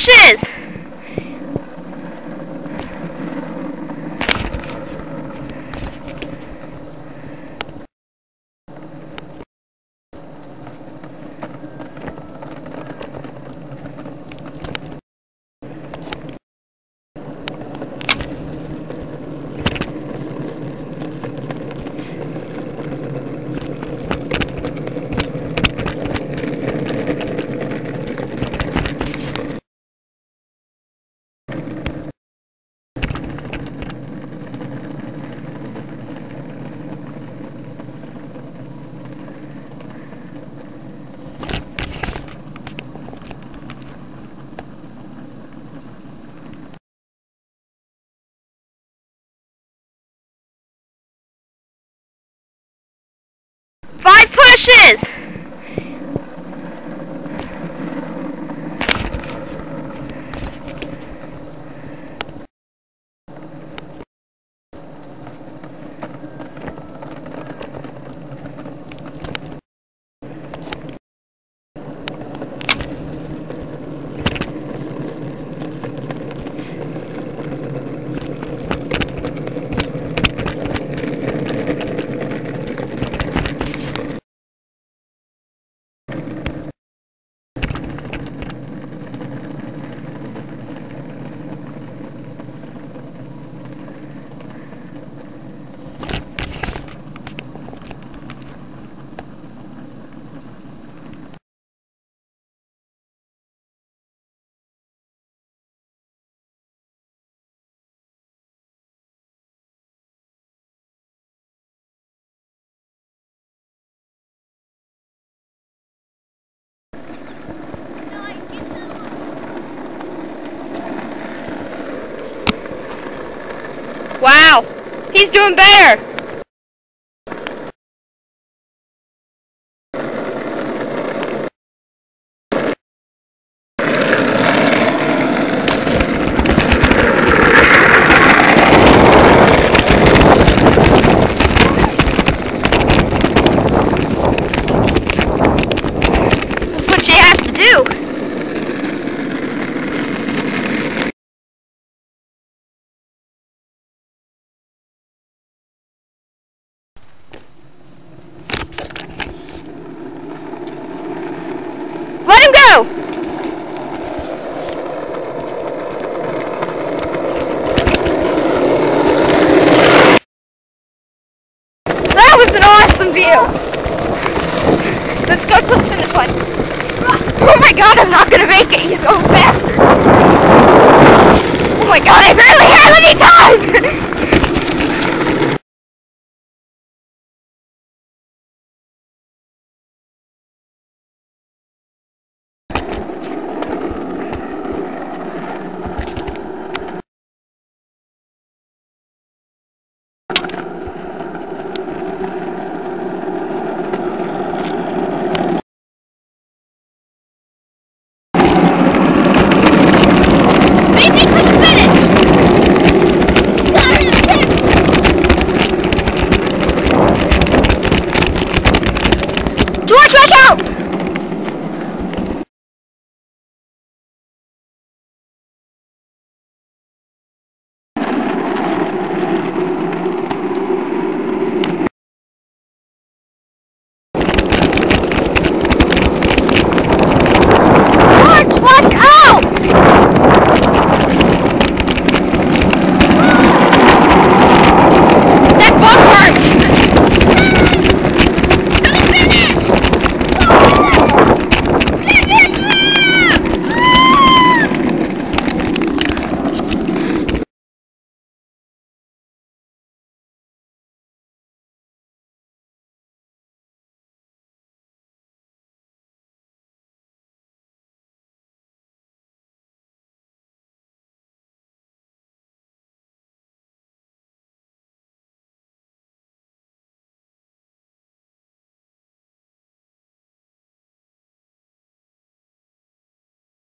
pushes! Five pushes! Wow, he's doing better. in view. Let's go to the finish line. Oh my god, I'm not gonna make it. You go faster. Oh my god, I barely have any time!